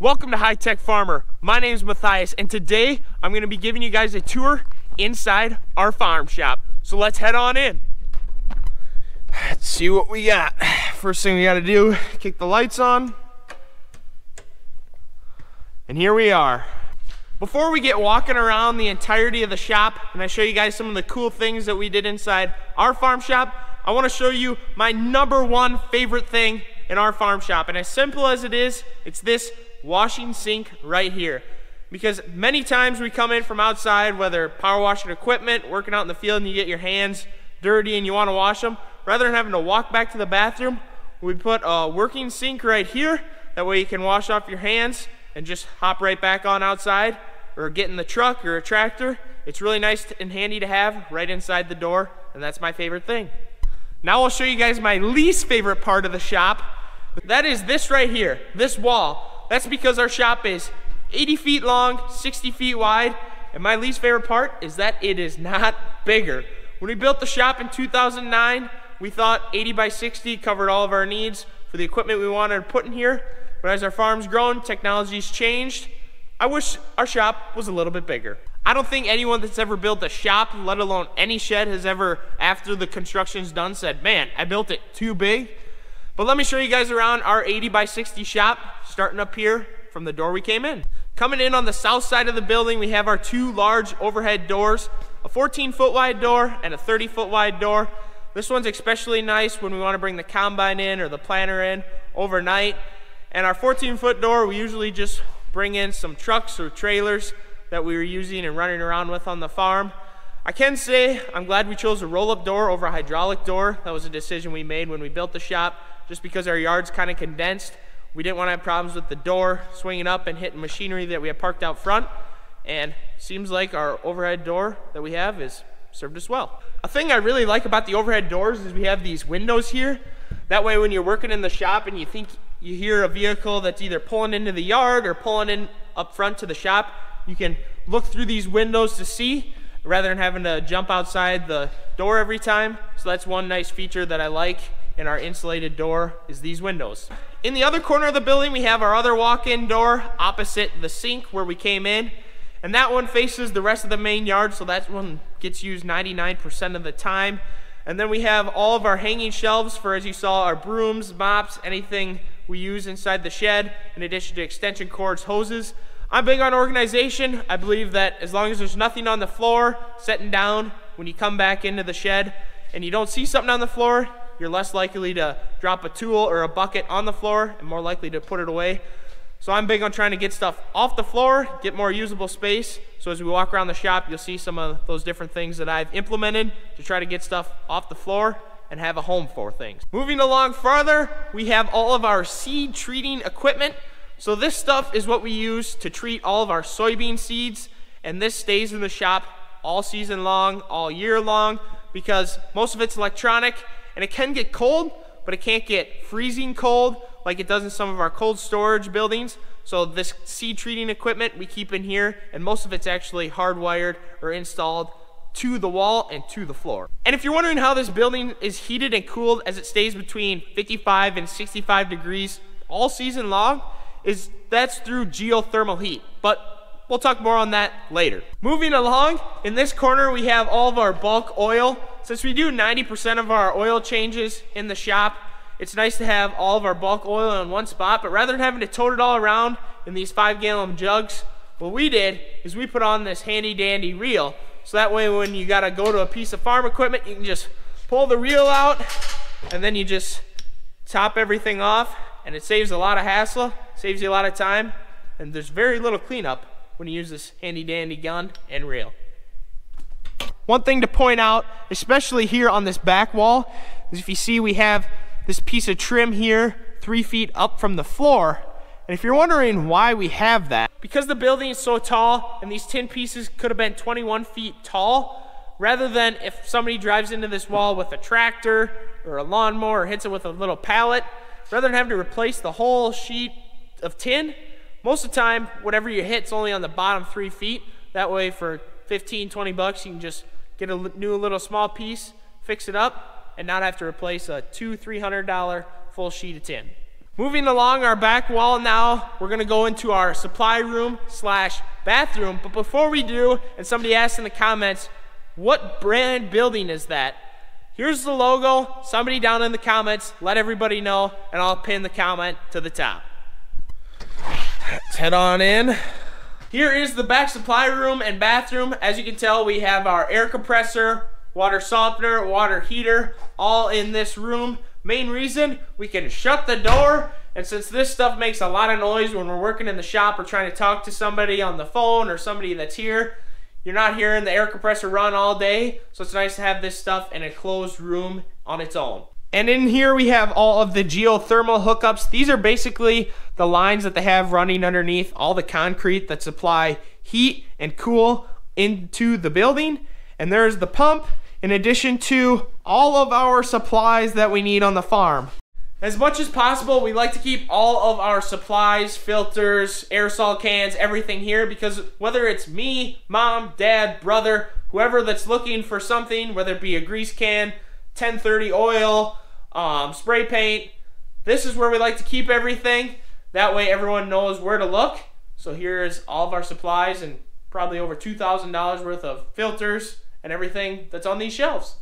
Welcome to HiTech Farmer. My name is Matthias, and today I'm going to be giving you guys a tour inside our farm shop. So let's head on in. Let's see what we got. First thing we got to do, kick the lights on. And here we are. Before we get walking around the entirety of the shop and I show you guys some of the cool things that we did inside our farm shop, I want to show you my number one favorite thing in our farm shop. And as simple as it is, it's this washing sink right here. Because many times we come in from outside, whether power washing equipment, working out in the field, and you get your hands dirty and you want to wash them, rather than having to walk back to the bathroom, we put a working sink right here. That way you can wash off your hands and just hop right back on outside or get in the truck or a tractor. It's really nice and handy to have right inside the door, and that's my favorite thing. Now I'll show you guys my least favorite part of the shop. That is this right here, this wall. That's because our shop is 80 feet long, 60 feet wide, and my least favorite part is that it is not bigger. When we built the shop in 2009, we thought 80 by 60 covered all of our needs for the equipment we wanted to put in here. But as our farm's grown, technology's changed. I wish our shop was a little bit bigger. I don't think anyone that's ever built a shop, let alone any shed, has ever, after the construction's done, said, man, I built it too big. But let me show you guys around our 80 by 60 shop, starting up here from the door we came in. Coming in on the south side of the building, we have our two large overhead doors, a 14 foot wide door and a 30 foot wide door. This one's especially nice when we want to bring the combine in or the planter in overnight. And our 14 foot door, we usually just bring in some trucks or trailers that we were using and running around with on the farm. I can say I'm glad we chose a roll up door over a hydraulic door. That was a decision we made when we built the shop just because our yard's kind of condensed. We didn't want to have problems with the door swinging up and hitting machinery that we have parked out front. And seems like our overhead door that we have is served us well. A thing I really like about the overhead doors is we have these windows here. That way when you're working in the shop and you think you hear a vehicle that's either pulling into the yard or pulling in up front to the shop, you can look through these windows to see rather than having to jump outside the door every time. So that's one nice feature that I like in our insulated door is these windows. In the other corner of the building, we have our other walk-in door opposite the sink where we came in. And that one faces the rest of the main yard, so that one gets used 99% of the time. And then we have all of our hanging shelves for, as you saw, our brooms, mops, anything we use inside the shed, in addition to extension cords, hoses. I'm big on organization. I believe that as long as there's nothing on the floor, setting down when you come back into the shed, and you don't see something on the floor, you're less likely to drop a tool or a bucket on the floor and more likely to put it away. So I'm big on trying to get stuff off the floor, get more usable space. So as we walk around the shop, you'll see some of those different things that I've implemented to try to get stuff off the floor and have a home for things. Moving along farther, we have all of our seed treating equipment. So this stuff is what we use to treat all of our soybean seeds, and this stays in the shop all season long, all year long, because most of it's electronic, and it can get cold, but it can't get freezing cold like it does in some of our cold storage buildings. So this seed treating equipment we keep in here, and most of it's actually hardwired or installed to the wall and to the floor. And if you're wondering how this building is heated and cooled as it stays between 55 and 65 degrees all season long, is that's through geothermal heat. But we'll talk more on that later. Moving along, in this corner we have all of our bulk oil. Since we do 90% of our oil changes in the shop, it's nice to have all of our bulk oil in one spot, but rather than having to tote it all around in these five gallon jugs, what we did is we put on this handy dandy reel so that way when you gotta go to a piece of farm equipment, you can just pull the reel out and then you just top everything off and it saves a lot of hassle, saves you a lot of time, and there's very little cleanup when you use this handy dandy gun and reel. One thing to point out, especially here on this back wall, is if you see we have this piece of trim here three feet up from the floor. And if you're wondering why we have that, because the building is so tall and these tin pieces could have been 21 feet tall, rather than if somebody drives into this wall with a tractor or a lawnmower or hits it with a little pallet, rather than having to replace the whole sheet of tin, most of the time, whatever you hit's only on the bottom three feet. That way for 15, 20 bucks, you can just get a new little small piece, fix it up, and not have to replace a two, $300 full sheet of tin. Moving along our back wall now, we're gonna go into our supply room slash bathroom. But before we do, and somebody asked in the comments, what brand building is that? Here's the logo. Somebody down in the comments, let everybody know, and I'll pin the comment to the top. Let's head on in. Here is the back supply room and bathroom. As you can tell, we have our air compressor, water softener, water heater, all in this room. Main reason, we can shut the door, and since this stuff makes a lot of noise when we're working in the shop or trying to talk to somebody on the phone or somebody that's here, you're not hearing the air compressor run all day, so it's nice to have this stuff in a closed room on its own. And in here we have all of the geothermal hookups. These are basically the lines that they have running underneath all the concrete that supply heat and cool into the building. And there's the pump in addition to all of our supplies that we need on the farm. As much as possible, we like to keep all of our supplies, filters, aerosol cans, everything here because whether it's me, mom, dad, brother, whoever that's looking for something, whether it be a grease can, 1030 oil, um, spray paint, this is where we like to keep everything. That way everyone knows where to look. So here's all of our supplies and probably over $2,000 worth of filters and everything that's on these shelves.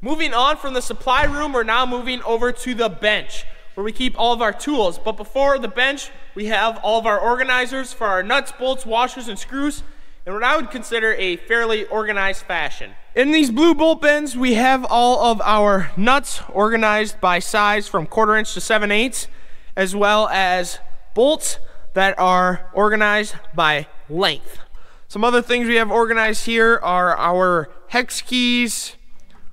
Moving on from the supply room, we're now moving over to the bench where we keep all of our tools. But before the bench, we have all of our organizers for our nuts, bolts, washers, and screws in what I would consider a fairly organized fashion. In these blue bolt bins, we have all of our nuts organized by size from quarter inch to 7 eighths, as well as bolts that are organized by length. Some other things we have organized here are our hex keys,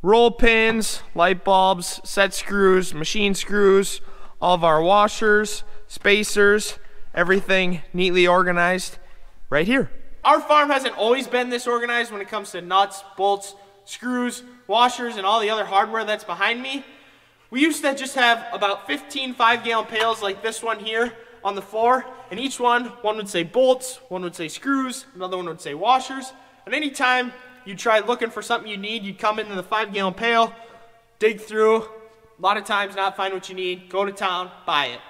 roll pins, light bulbs, set screws, machine screws, all of our washers, spacers, everything neatly organized right here. Our farm hasn't always been this organized when it comes to nuts, bolts, screws, washers, and all the other hardware that's behind me. We used to just have about 15 five gallon pails like this one here on the floor, and each one, one would say bolts, one would say screws, another one would say washers. And anytime you try looking for something you need, you'd come into the five gallon pail, dig through, a lot of times not find what you need, go to town, buy it.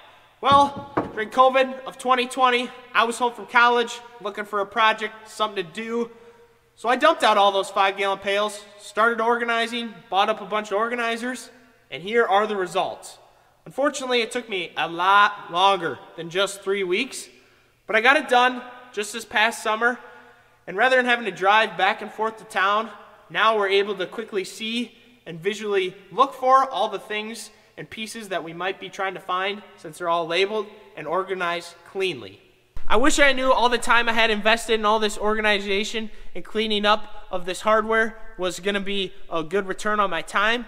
Well, during COVID of 2020, I was home from college looking for a project, something to do. So I dumped out all those five gallon pails, started organizing, bought up a bunch of organizers, and here are the results. Unfortunately, it took me a lot longer than just three weeks, but I got it done just this past summer and rather than having to drive back and forth to town, now we're able to quickly see and visually look for all the things and pieces that we might be trying to find since they're all labeled and organized cleanly. I wish I knew all the time I had invested in all this organization and cleaning up of this hardware was going to be a good return on my time,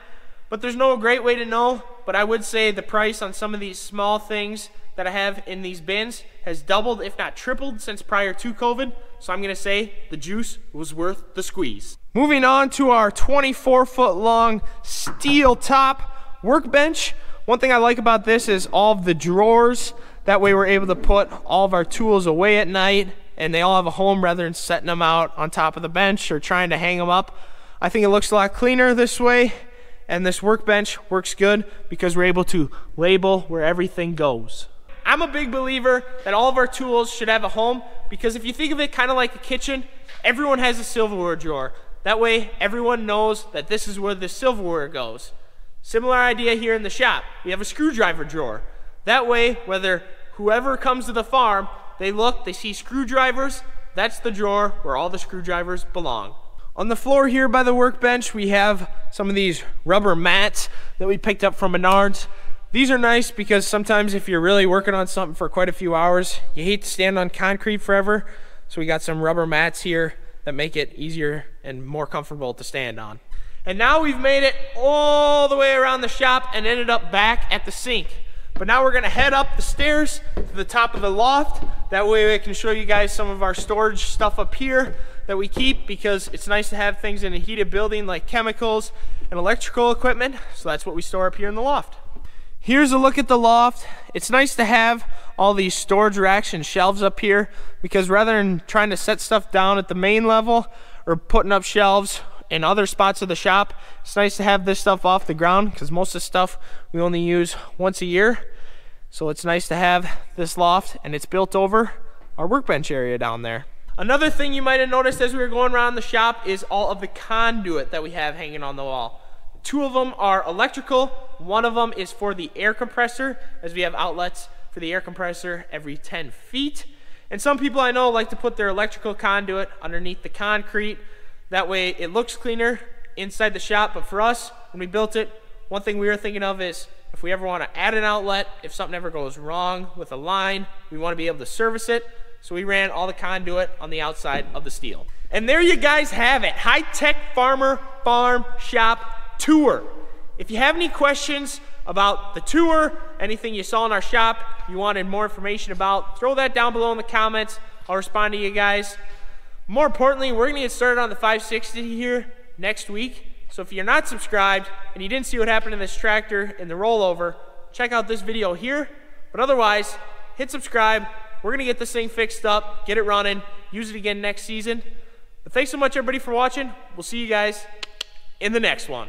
but there's no great way to know, but I would say the price on some of these small things that I have in these bins has doubled, if not tripled, since prior to COVID. So I'm going to say the juice was worth the squeeze. Moving on to our 24 foot long steel top workbench. One thing I like about this is all of the drawers. That way we're able to put all of our tools away at night and they all have a home rather than setting them out on top of the bench or trying to hang them up. I think it looks a lot cleaner this way and this workbench works good because we're able to label where everything goes. I'm a big believer that all of our tools should have a home because if you think of it kind of like a kitchen, everyone has a silverware drawer. That way, everyone knows that this is where the silverware goes. Similar idea here in the shop. We have a screwdriver drawer. That way, whether whoever comes to the farm, they look, they see screwdrivers, that's the drawer where all the screwdrivers belong. On the floor here by the workbench, we have some of these rubber mats that we picked up from Menards. These are nice because sometimes if you're really working on something for quite a few hours, you hate to stand on concrete forever. So we got some rubber mats here that make it easier and more comfortable to stand on. And now we've made it all the way around the shop and ended up back at the sink. But now we're gonna head up the stairs to the top of the loft. That way we can show you guys some of our storage stuff up here that we keep because it's nice to have things in a heated building like chemicals and electrical equipment. So that's what we store up here in the loft. Here's a look at the loft. It's nice to have all these storage racks and shelves up here because rather than trying to set stuff down at the main level or putting up shelves in other spots of the shop, it's nice to have this stuff off the ground because most of the stuff we only use once a year. So it's nice to have this loft and it's built over our workbench area down there. Another thing you might have noticed as we were going around the shop is all of the conduit that we have hanging on the wall. Two of them are electrical, one of them is for the air compressor, as we have outlets for the air compressor every 10 feet. And some people I know like to put their electrical conduit underneath the concrete. That way it looks cleaner inside the shop. But for us, when we built it, one thing we were thinking of is if we ever want to add an outlet, if something ever goes wrong with a line, we want to be able to service it. So we ran all the conduit on the outside of the steel. And there you guys have it, HiTech Farmer Farm Shop Tour. If you have any questions about the tour, anything you saw in our shop, you wanted more information about, throw that down below in the comments. I'll respond to you guys. More importantly, we're gonna get started on the 560 here next week. So if you're not subscribed and you didn't see what happened in this tractor in the rollover, check out this video here. But otherwise, hit subscribe. We're gonna get this thing fixed up, get it running, use it again next season. But thanks so much everybody for watching. We'll see you guys in the next one.